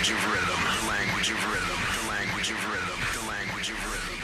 language of rhythm, the language of rhythm, the language of rhythm, the language of rhythm.